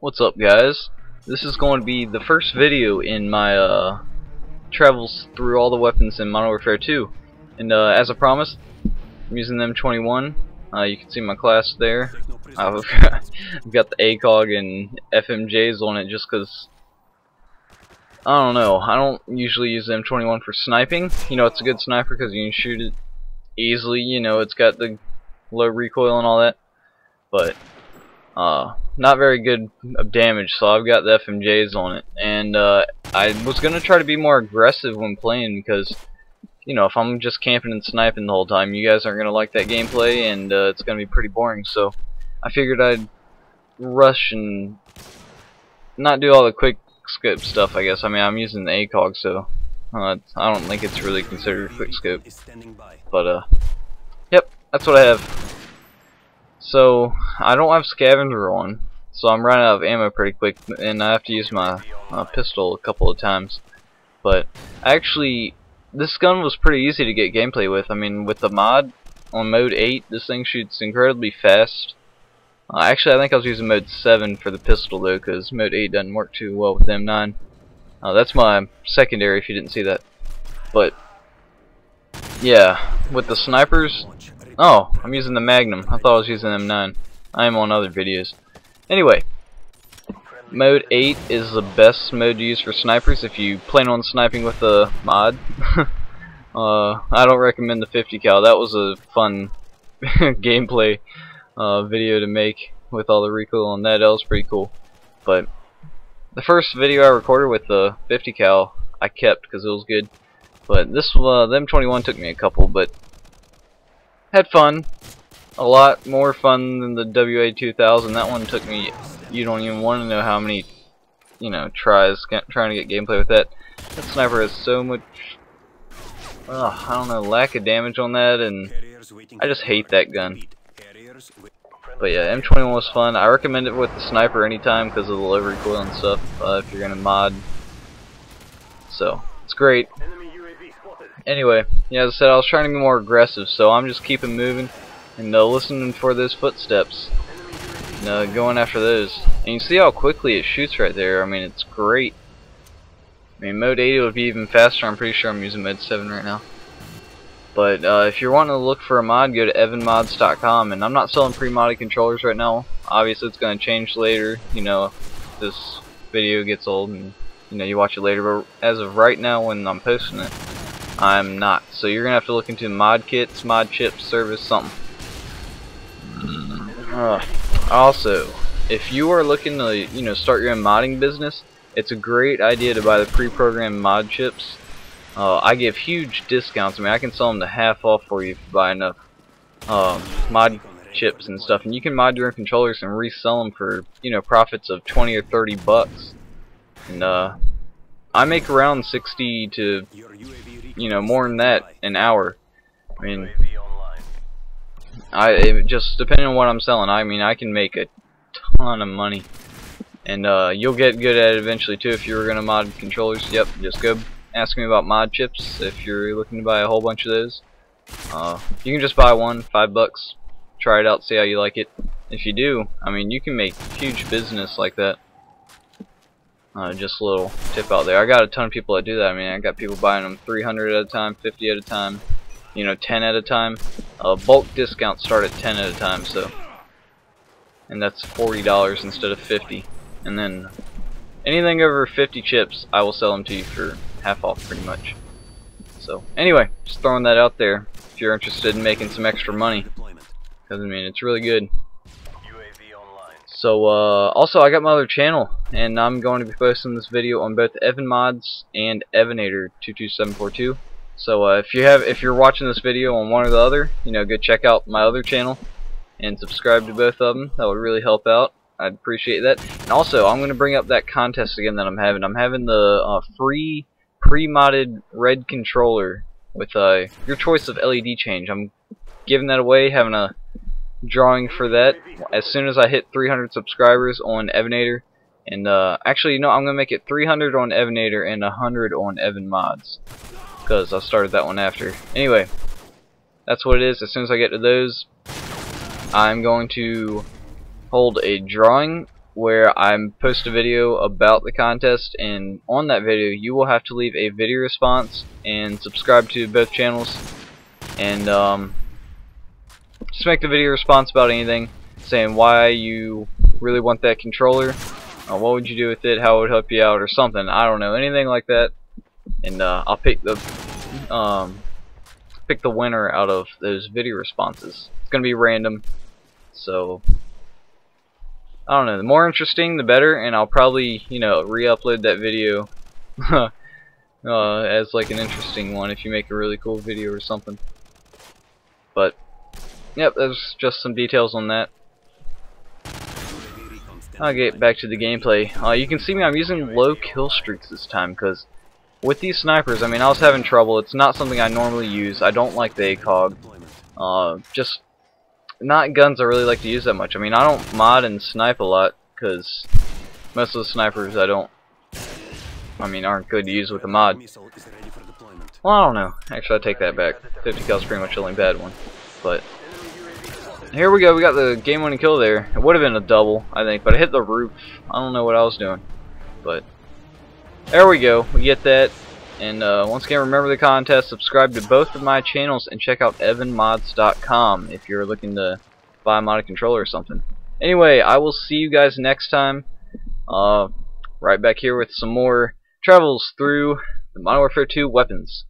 What's up guys? This is going to be the first video in my uh, travels through all the weapons in Modern Warfare 2 and uh, as I promised I'm using M21 uh, you can see my class there. I've got the ACOG and FMJs on it just because I don't know. I don't usually use M21 for sniping. You know it's a good sniper because you can shoot it easily. You know it's got the low recoil and all that. But uh, not very good damage, so I've got the FMJs on it. And uh, I was going to try to be more aggressive when playing because, you know, if I'm just camping and sniping the whole time, you guys aren't going to like that gameplay and uh, it's going to be pretty boring. So I figured I'd rush and not do all the quick scope stuff, I guess. I mean, I'm using the ACOG, so uh, I don't think it's really considered quick scope. But, uh, yep, that's what I have. So, I don't have scavenger on, so I'm running out of ammo pretty quick, and I have to use my pistol a couple of times. But, actually, this gun was pretty easy to get gameplay with. I mean, with the mod on mode 8, this thing shoots incredibly fast. Uh, actually, I think I was using mode 7 for the pistol, though, because mode 8 doesn't work too well with M9. Uh, that's my secondary, if you didn't see that. But, yeah, with the snipers, Oh, I'm using the Magnum. I thought I was using M9. I am on other videos. Anyway, mode 8 is the best mode to use for snipers if you plan on sniping with a mod. uh, I don't recommend the 50 cal. That was a fun gameplay uh, video to make with all the recoil on that. That was pretty cool. But the first video I recorded with the 50 cal I kept because it was good. But this uh, the M21 took me a couple, but had fun. A lot more fun than the WA2000. That one took me, you don't even want to know how many, you know, tries trying to get gameplay with that. That sniper has so much, uh, I don't know, lack of damage on that, and I just hate that gun. But yeah, M21 was fun. I recommend it with the sniper anytime because of the low recoil and stuff, uh, if you're going to mod. So, it's great anyway, yeah, as I said, I was trying to be more aggressive, so I'm just keeping moving and uh, listening for those footsteps and uh, going after those. And you see how quickly it shoots right there. I mean, it's great. I mean, mode 8 would be even faster. I'm pretty sure I'm using mode 7 right now. But uh, if you're wanting to look for a mod, go to evanmods.com. And I'm not selling pre-modded controllers right now. Obviously, it's going to change later. You know, this video gets old and you know you watch it later. But as of right now, when I'm posting it, I'm not. So you're gonna have to look into mod kits, mod chips, service, something. Uh, also, if you are looking to, you know, start your own modding business, it's a great idea to buy the pre-programmed mod chips. Uh, I give huge discounts. I mean, I can sell them to half off for you if you buy enough um, mod chips and stuff. And you can mod your own controllers and resell them for, you know, profits of 20 or 30 bucks. And uh, I make around 60 to you know, more than that, an hour. I mean, I just depending on what I'm selling. I mean, I can make a ton of money, and uh, you'll get good at it eventually too. If you were gonna mod controllers, yep, just go ask me about mod chips. If you're looking to buy a whole bunch of those, uh, you can just buy one, five bucks. Try it out, see how you like it. If you do, I mean, you can make huge business like that. Uh, just a little tip out there. I got a ton of people that do that. I mean, I got people buying them 300 at a time, 50 at a time, you know, 10 at a time. Uh, bulk discounts start at 10 at a time, so. And that's $40 instead of 50 And then anything over 50 chips, I will sell them to you for half off pretty much. So, anyway, just throwing that out there if you're interested in making some extra money. Because, I mean, it's really good. So, uh, also, I got my other channel, and I'm going to be posting this video on both Evan Mods and Evanator22742. So, uh, if you have, if you're watching this video on one or the other, you know, go check out my other channel and subscribe to both of them. That would really help out. I'd appreciate that. And also, I'm going to bring up that contest again that I'm having. I'm having the uh, free pre-modded red controller with uh, your choice of LED change. I'm giving that away, having a drawing for that as soon as I hit 300 subscribers on Evanator. And uh, actually, you know, I'm gonna make it 300 on Evanator and 100 on Evan Mods because I started that one after. Anyway, that's what it is. As soon as I get to those, I'm going to hold a drawing where I post a video about the contest and on that video you will have to leave a video response and subscribe to both channels and um, just make the video response about anything saying why you really want that controller what would you do with it how it would help you out or something I don't know anything like that and uh, I'll pick the um, pick the winner out of those video responses it's gonna be random so I don't know, the more interesting the better and I'll probably, you know, re-upload that video uh, as like an interesting one if you make a really cool video or something. But, yep, there's just some details on that. I'll get back to the gameplay. Uh, you can see me, I'm using low kill streaks this time because with these snipers, I mean, I was having trouble. It's not something I normally use. I don't like the ACOG. Uh, just not guns I really like to use that much. I mean, I don't mod and snipe a lot because most of the snipers I don't, I mean, aren't good to use with a mod. Well, I don't know. Actually, I take that back. 50 cal is pretty much the only bad one. But here we go. We got the game-winning kill there. It would have been a double, I think, but I hit the roof. I don't know what I was doing, but there we go. We get that. And uh, once again, remember the contest. Subscribe to both of my channels and check out evanmods.com if you're looking to buy a modded controller or something. Anyway, I will see you guys next time. Uh, right back here with some more travels through the Modern Warfare 2 weapons.